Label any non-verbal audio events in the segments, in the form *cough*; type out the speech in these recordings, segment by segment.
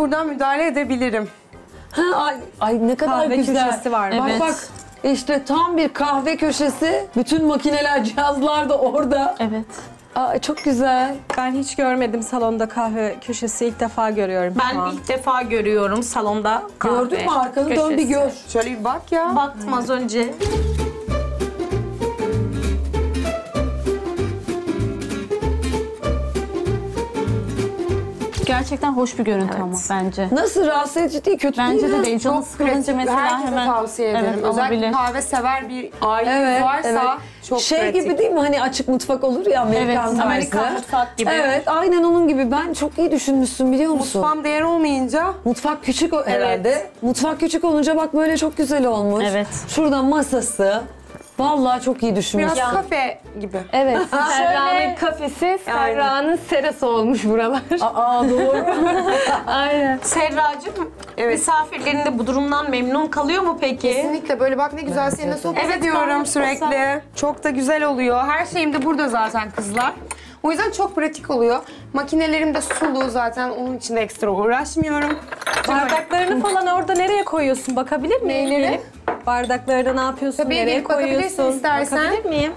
Buradan müdahale edebilirim. Ha, ay, ay ne kadar Kahve güzel. köşesi var. Bak Evet. bak işte tam bir kahve köşesi. Bütün makineler, *laughs* cihazlar da orada. Evet. Aa, çok güzel. Ben hiç görmedim salonda kahve köşesi ilk defa görüyorum şu Ben an. ilk defa görüyorum salonda kahve Gördün mü arkanı dön bir köşesi. gör. Şöyle bir bak ya. Baktım az önce. Gerçekten hoş bir görüntü ama bence. Nasıl rahatsız edici değil, kötü Bence değil de değil. Canı Çok sıkılınca pratik. mesela Herkese hemen tavsiye ederim. Evet, Özellikle olabilir. kahve sever bir aileniz Evet, varsa evet. çok şey pratik. gibi değil mi? Hani açık mutfak olur ya Amerikan Evet, tarzı. Amerikan mutfak gibi. Evet, aynen onun gibi. Ben çok iyi düşünmüşsün biliyor musun? Mutfağım değer olmayınca Mutfak küçük o- herhalde. Mutfak küçük olunca bak böyle çok güzel olmuş. Evet. Şurada masası. Vallahi çok iyi düşünmüşsün. biraz kafe gibi. Evet, *laughs* Serra'nın kafesi, Serra'nın serası olmuş buralar. Aa doğru. *laughs* Aynen. Serracığım Evet. misafirlerinde bu durumdan memnun kalıyor mu peki? Kesinlikle böyle bak ne güzel seninle sohbet Evet, ediyorum ben- sürekli. Çok da güzel oluyor. Her şeyim de burada zaten kızlar. O yüzden çok pratik oluyor. Makinelerim de sulu zaten onun için de ekstra uğraşmıyorum. Bardaklarını falan orada nereye koyuyorsun? Bakabilir miyim? Neyleri? Bardakları ne yapıyorsun? Tabii, nereye gelip bakabilirsin koyuyorsun? istersen. Bakabilir miyim?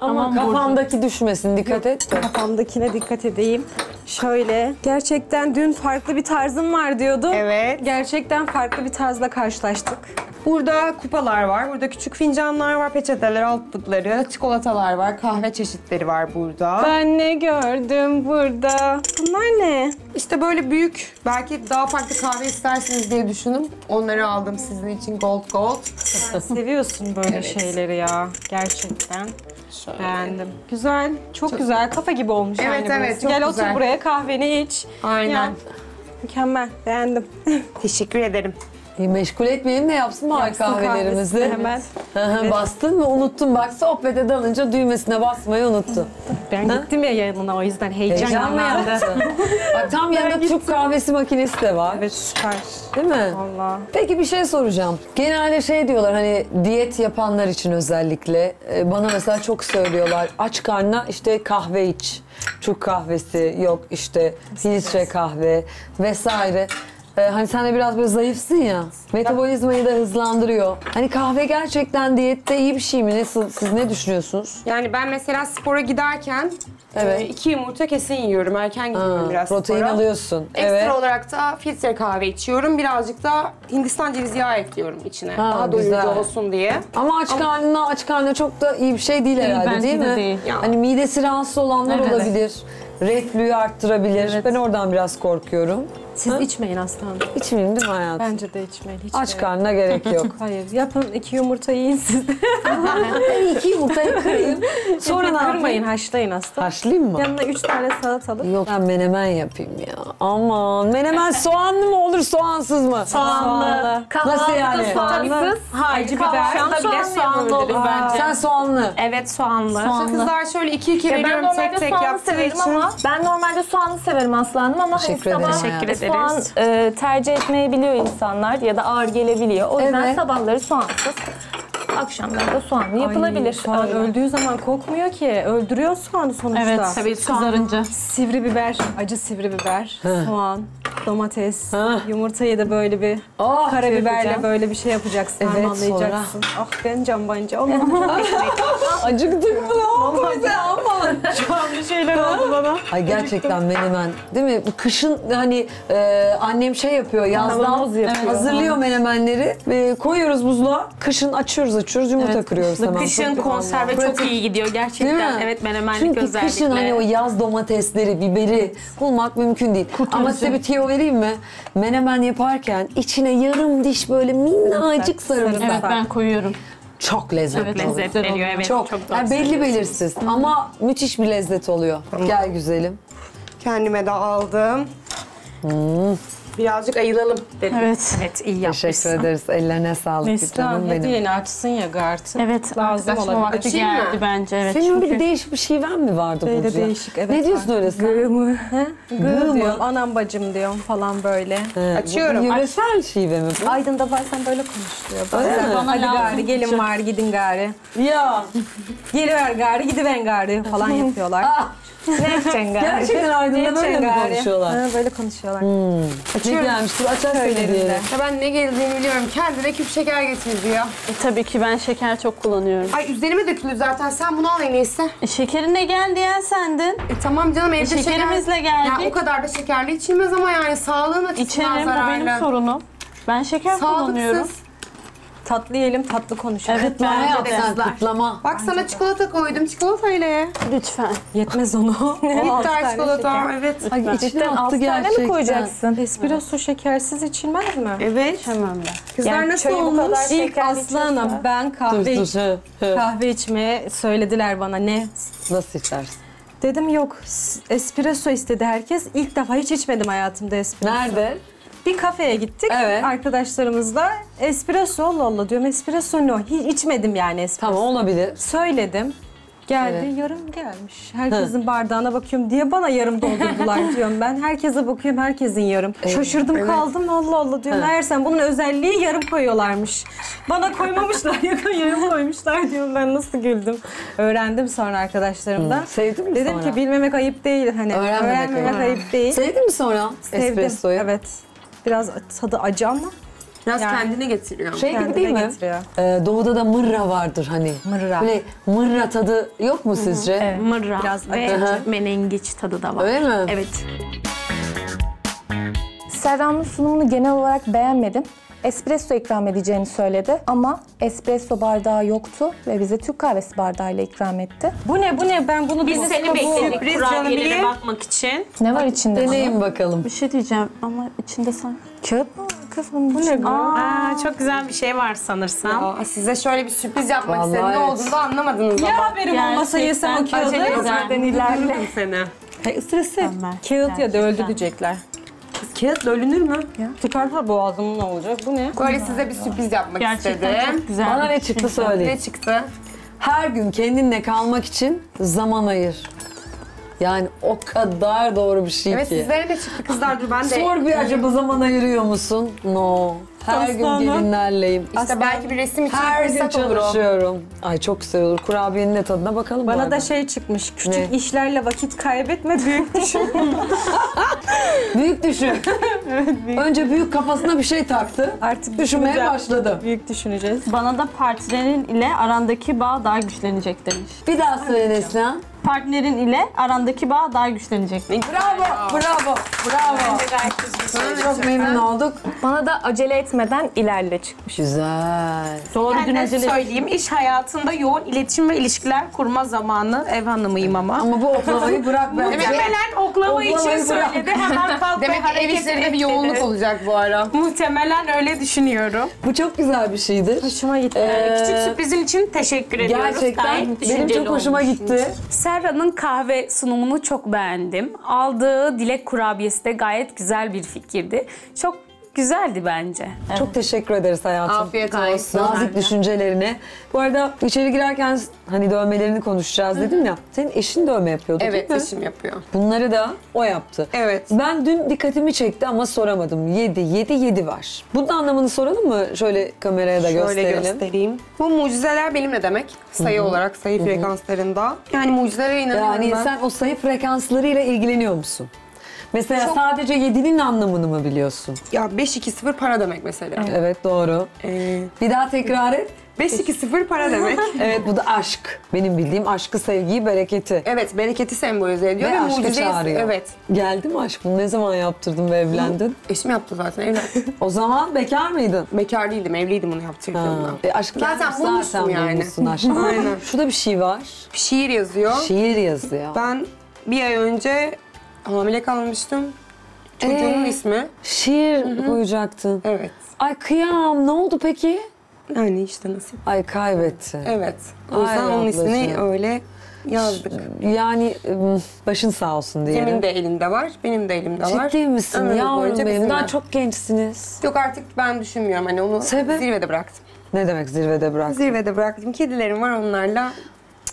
Ama kafamdaki düşmesin dikkat et de. Kafamdakine dikkat edeyim. Şöyle. Gerçekten dün farklı bir tarzım var diyordum. Evet. Gerçekten farklı bir tarzla karşılaştık. Burada kupalar var, burada küçük fincanlar var, peçeteler, altlıkları, çikolatalar var, kahve çeşitleri var burada. Ben ne gördüm burada? Bunlar ne? İşte böyle büyük, belki daha farklı kahve istersiniz diye düşündüm. Onları aldım sizin için gold gold. Seviyorsun böyle şeyleri ya. Gerçekten. Beğendim. Güzel. Çok, güzel. Kafa gibi olmuş Evet, yani evet, burası. çok Gel güzel. otur buraya kahveni iç. Aynen. Ya, mükemmel. Beğendim. Teşekkür ederim. İyi, meşgul etmeyelim de yapsın Yapsın kahvelerimizi. hemen. Bastın mı unuttun bak sohbete dalınca düğmesine basmayı unuttun. Ben gittim ya yanına o yüzden heyecan, Heyecan mı yaptın? bak tam yanında Türk kahvesi makinesi de var. Evet süper. Değil mi? Valla. Peki bir şey soracağım. Genelde şey diyorlar hani diyet yapanlar için özellikle e, bana mesela çok söylüyorlar. Aç karnına işte kahve iç. Türk kahvesi yok işte filtre kahve vesaire. E, hani sen de biraz böyle zayıfsın ya. Metabolizmayı da hızlandırıyor. Hani kahve gerçekten diyette iyi bir şey mi? Nasıl, siz ne düşünüyorsunuz? Yani ben mesela spora giderken Evet. e, iki yumurta kesin yiyorum. Erken gidiyorum Ha, biraz protein spora. alıyorsun. Ekstra evet. olarak da filtre kahve içiyorum. Birazcık da Hindistan cevizi yağı ekliyorum içine. Ha, Daha doyurucu güzel. olsun diye. Ama aç karnına aç karnına çok da iyi bir şey değil herhalde bence değil de mi? değil. Ya. Hani midesi rahatsız olanlar Evet. olabilir. Reflüyü arttırabilir. Evet. Ben oradan biraz korkuyorum. Siz içmeyin aslanım. İçmeyeyim değil mi hayatım? Bence de içmeyin. Hiç Aç gerek- karnına gerek *laughs* yok. Hayır yapın iki yumurta yiyin siz de. *laughs* iki yumurtayı *laughs* kırayım. Sonra ne Kırmayın yapayım? haşlayın aslanım. Haşlayayım mı? Yanına üç tane salatalık. Yok ben menemen yapayım ya. Aman menemen soğanlı mı olur soğansız mı? Soğanlı. Nasıl yani? Soğansız. Hayır, Acı biber. kahvaltıda bile soğanlı olur bence. Sen soğanlı. Evet soğanlı. Kızlar şöyle iki iki veriyorum normalde tek tek yaptığı severim için. ama ben normalde soğanı severim aslanım ama Teşekkür ederim hayatım. Teşekkür soğan e, tercih etmeyebiliyor insanlar ya da ağır gelebiliyor. O yüzden Evet. sabahları soğansız, akşamları da soğanlı yapılabilir. Ay, soğan Öyle. öldüğü zaman kokmuyor ki. Öldürüyor soğanı sonuçta. Evet, Tabii soğan. kızarınca. Sivri biber, acı sivri biber, soğan, domates, Ha. yumurtayı da böyle bir Oh, karabiberle böyle bir şey yapacaksın, Evet, harmanlayacaksın. Ah ben cambancı. Ama *laughs* Acıktık mı? Ne oldu bize? Aman. şu an bir şeyler oldu bana. Ay gerçekten menemen değil mi? Bu kışın hani e, annem şey yapıyor yazdan yapıyor. hazırlıyor menemenleri ve koyuyoruz buzluğa. Kışın açıyoruz açıyoruz yumurta Evet, kırıyoruz hemen. Kışın Çok- konserve çok Pratik. iyi gidiyor Değil gerçekten. mi? Evet menemenlik Çünkü özellikle. kışın hani o yaz domatesleri, biberi bulmak mümkün değil. Ama size bir tiyo vereyim mi? Menemen yaparken içine yarım diş böyle minnacık sarımsak. Evet ben koyuyorum. Çok lezzetli Evet, oluyor. lezzet veriyor evet Çok, çok, yani belli belirsiz ama müthiş bir lezzet oluyor. Gel güzelim. Kendime de aldım. Birazcık ayılalım dedim. Evet. Evet iyi yapmışsın. Teşekkür ederiz. Ellerine sağlık Neslihan canım benim. hediyeni açsın ya gartı. Evet, Lazım olabilir. vakti Açayım mı? geldi bence. Evet, Senin çünkü- bir değişik bir şiven mi vardı Böyle Burcu? değişik evet. Ne diyorsun öyle sen? Gı mı? He? Gı Gı mı? diyorum. Anam bacım diyorum falan böyle. He, bu Açıyorum. Yöresel şive mi bu? Aydın'da bazen böyle konuşuluyor. Bazen mi? bana Hadi gari, gelin var, gidin gari. Ya. Geliver gari, gidiven gari falan yapıyorlar. Ah, Ne yapacaksın gari? Gerçekten Aydın'da böyle mi konuşuyorlar? Ha, böyle konuşuyorlar. Ne gelmiştir açarsın diye. Ya ben ne geldiğini biliyorum. Kendine küp şeker getirdi ya. E, tabii ki ben şeker çok kullanıyorum. Ay üzerime döküldü zaten. Sen bunu al en iyisi. E, şekerine gel diyen sendin. E tamam canım evde şeker. şekerimizle geldik. Ya o kadar da şekerli içilmez ama yani sağlığın açısından İçerim bu zararlı. benim sorunum. Ben şeker kullanıyorum. Sağlıksız. Tatlı yiyelim, tatlı konuşalım. Evet Kutlama bence yap de. sen kutlama. Bak sana çikolata koydum. Çikolatayla ye. Lütfen. Yetmez onu. *laughs* Bitter çikolata. Evet. Ay içine attı altı tane gerçekten. mi koyacaksın? Espresso şekersiz içilmez mi? Evet. Hemen ben. Kızlar Yani nasıl olmuş? İlk Aslı Hanım ben Dur kahve, dur. he. kahve içmeye söylediler bana ne? Nasıl içersin? Dedim yok espresso istedi herkes. İlk defa hiç içmedim hayatımda espresso. Nerede? Bir kafeye gittik Evet. arkadaşlarımızla. Espresso Allah Allah diyorum espresso ne o? Hiç içmedim yani espresso. Tamam olabilir. Söyledim. Geldi Evet. yarım gelmiş. Herkesin bardağına bakıyorum diye bana yarım doldurdular *laughs* diyorum ben. Herkese bakıyorum herkesin yarım. Şaşırdım kaldım Allah Allah diyorum. Meğersem bunun özelliği yarım koyuyorlarmış. Bana koymamışlar *laughs* yakın yarım koymuşlar diyorum ben nasıl güldüm. Öğrendim sonra arkadaşlarımdan. Sevdin mi Dedim sonra? ki bilmemek ayıp değil hani. Öğrenmemek Öğrenmemek, ayıp değil. Sevdin mi sonra Sevdim. espressoyu? Evet. Biraz tadı acı ama Biraz Yani- kendine getiriyor. Şey gibi kendine değil mi? getiriyor. Ee, doğuda da mırra vardır hani. Mırra. Böyle mırra tadı yok mu sizce? Mırra Biraz ve acı. menengiç tadı da var. Öyle mi? Evet. Serra'nın sunumunu genel olarak beğenmedim. Espresso ikram edeceğini söyledi ama espresso bardağı yoktu ve bize Türk kahvesi bardağıyla ikram etti. Bu ne bu ne ben bunu Biz seni bekledik Sürpriz canım, kurabiyelere bakmak için. Ne var içinde? Deneyin bakalım. Bir şey diyeceğim ama içinde sen... Kağıt mı kız bunun Bu ne bu? Aa, çok güzel bir şey var sanırsam. Aa, size şöyle bir sürpriz yapmak Vallahi istedim. Ne evet. olduğunu da anlamadınız ama. Ya haberim olmasa yesem o kağıdı. Acele Güzel. ilerle. seni. Hey, ısırısı. Mükemmel. Kağıt ya da öldü Gerçekten. diyecekler. Kağıtla ölünür mü? Çıkarsa boğazım ne olacak? Bu ne? Böyle size bir sürpriz yapmak Gerçekten istedim. çok güzel. Bana ne çıktı söyleyin. Ne çıktı? Her gün kendinle kalmak için zaman ayır. Yani o kadar doğru bir şey Evet ki. sizlere ne çıktı kızlar? Dur ben de. Sor bir acaba zaman ayırıyor musun? No. Her gün Aslanım. gelinlerleyim. İşte belki bir resim için Her gün fırsat olur o. çalışıyorum. Ay çok güzel olur. Kurabiyenin de tadına bakalım. bu Bana arada. da şey çıkmış. Küçük Ne? işlerle vakit kaybetme, büyük düşün. *laughs* *laughs* Büyük düşün. Önce büyük kafasına bir şey taktı. Artık Düşünmeye düşüneceğim. başladı. büyük düşüneceğiz. Bana da partnerin ile arandaki bağ daha güçlenecek demiş. Bir daha söyle Neslihan. Partnerin ile arandaki bağ daha güçlenecek. Bravo, bravo, bravo. Çok memnun olduk. Bana da acele etmeden ilerle çıkmış. Güzel. Doğru Ben dün de acele söyleyeyim iş hayatında yoğun iletişim ve ilişkiler kurma zamanı ev hanımıyım ama. Ama bu oklamayı bırak bence. Muhtemelen oklava için Oklamayı bırak. söyledi. Hemen kalk ve Demek ki ev hareket işlerinde et bir yoğunluk dedi. olacak bu ara. Muhtemelen öyle düşünüyorum. Bu çok güzel bir şeydir. Hoşuma gitti. Ee, Küçük sürprizin için teşekkür ediyoruz. Gerçekten Gayet benim düşünceli çok hoşuma olmuş. gitti. Serra'nın kahve sunumunu çok beğendim. Aldığı dilek kurabiyesi de gayet güzel bir fikirdi. Çok güzeldi bence. Çok teşekkür ederiz hayatım. Afiyet olsun. Nazik düşüncelerine. Bu arada içeri girerken hani dövmelerini konuşacağız dedim ya. Senin eşin dövme yapıyordu Evet değil mi? eşim yapıyor. Bunları da o yaptı. Evet. Ben dün dikkatimi çekti ama soramadım. 7, 7, 7 var. Bunun anlamını soralım mı? Şöyle kameraya da Şöyle gösterelim. göstereyim. Bu mucizeler benim ne demek? Sayı olarak, sayı frekanslarında. Yani mucizelere inanıyorum Yani ben. sen o sayı frekanslarıyla ilgileniyor musun? Mesela sadece 7'nin anlamını mı biliyorsun? Ya 5-2-0 para demek mesela. Evet doğru. Ee, Bir daha tekrar et. 5-2-0 para demek. *laughs* Evet bu da aşk. Benim bildiğim aşkı, sevgiyi, bereketi. evet, bereketi sembolize ediyor Ve ve, mucizeyi... çağırıyor. Evet. Geldi mi aşk? Bunu ne zaman yaptırdın ve evlendin? Eşim yaptı zaten, evlendim. *laughs* O zaman bekar mıydın? Bekar değildim, evliydim onu yaptırdığımda. E, aşk Zaten gelmiş, bulmuştum zaten yani. bulmuşsun aşkı. *laughs* Aynen. Şurada bir şey var. Şiir yazıyor. Şiir yazıyor. Ben bir ay önce hamile kalmıştım. Çocuğumun Ee? ismi. Şiir koyacaktın. Evet. Ay kıyam. Ne oldu peki? Yani işte nasip. Ay kaybetti. Evet. O yüzden Ay onun ismini ablacığım. öyle yazdık. Yani ım, başın sağ olsun diyelim. Kimin de elinde var, benim de elimde var. Ciddi misin Ömrümüz yavrum boyunca benim? bizimle. Daha çok gençsiniz. Yok artık ben düşünmüyorum. Hani onu Sebep? zirvede bıraktım. Ne demek zirvede bırak? Zirvede bıraktım. Kedilerim var onlarla.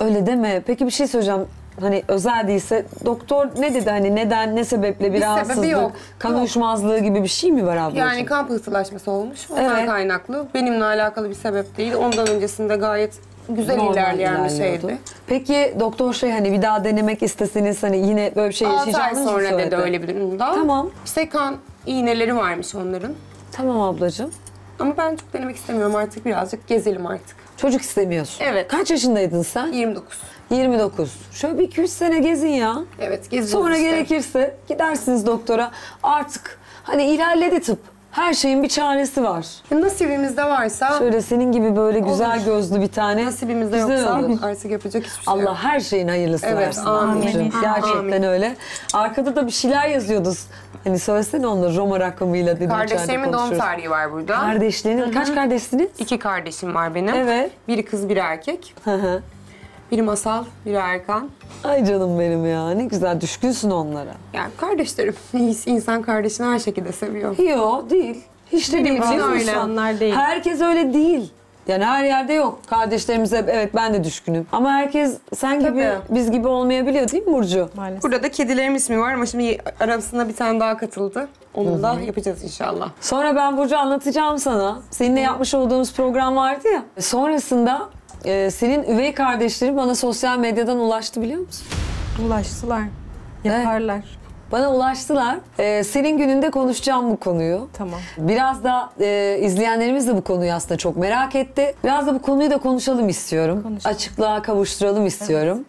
Öyle deme. Peki bir şey söyleyeceğim. Hani özel değilse doktor ne dedi hani neden ne sebeple bir, Bir rahatsızlık, yok. kan Yok. uyuşmazlığı gibi bir şey mi var ablacığım? Yani kan pıhtılaşması olmuş. Ondan Evet. kaynaklı. Benimle alakalı bir sebep değil. Ondan öncesinde gayet güzel Normal ilerleyen bir şeydi. Peki doktor şey hani bir daha denemek isteseniz hani yine böyle bir şey 6 ay yaşayacağınızı mı sonra dedi söyledi? öyle bir durumda. Tamam. İşte kan iğneleri varmış onların. Tamam ablacığım. Ama ben çok denemek istemiyorum artık birazcık gezelim artık. Çocuk istemiyorsun. Evet. Kaç yaşındaydın sen? 29. 29. Şöyle bir 2-3 sene gezin ya. Evet gezeceğiz Sonra işte. gerekirse gidersiniz doktora. Artık hani ilerledi tıp. Her şeyin bir çaresi var. Nasibimizde varsa, Şöyle senin gibi böyle güzel gözlü bir tane. nasibimizde güzel yoksa olur. artık yapacak hiçbir şey Allah yok. her şeyin hayırlısı Evet, versin. amin. Gerçekten Amin. öyle. Arkada da bir şeyler yazıyordunuz. Hani söylesene onları Roma rakamıyla dedim. Kardeşlerimin doğum tarihi var burada. Kardeşlerinin kaç kardeşsiniz? İki kardeşim var benim. Evet. Biri kız, biri erkek. Hı hı. Biri Masal, biri Erkan. Ay canım benim ya ne güzel düşkünsün onlara. Yani kardeşlerim. *laughs* İnsan kardeşini her şekilde seviyor. Yok değil. Hiç de değil. için öyle. İnsanlar değil. Herkes öyle değil. Yani her yerde yok. Kardeşlerimize evet ben de düşkünüm. Ama herkes sen gibi Tabii. biz gibi olmayabiliyor değil mi Burcu? Maalesef. Burada da kedilerim ismi var ama şimdi arasında bir tane daha katıldı. Onu da yapacağız inşallah. Sonra ben Burcu anlatacağım sana. Seninle yapmış olduğumuz program vardı ya. Sonrasında e, senin üvey kardeşlerin bana sosyal medyadan ulaştı biliyor musun? Ulaştılar. Yaparlar. Bana ulaştılar. E, senin gününde konuşacağım bu konuyu. Tamam. Biraz da e, izleyenlerimiz de bu konuyu aslında çok merak etti. Biraz da bu konuyu da konuşalım istiyorum. Konuşalım. Açıklığa kavuşturalım istiyorum.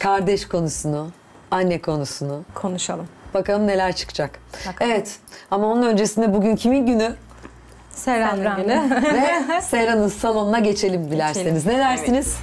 Kardeş konusunu, anne konusunu. Konuşalım. Bakalım neler çıkacak. Evet ama onun öncesinde bugün kimin günü? Serra'nın. günü. *laughs* Ve Sera'nın salonuna geçelim dilerseniz. Ne dersiniz?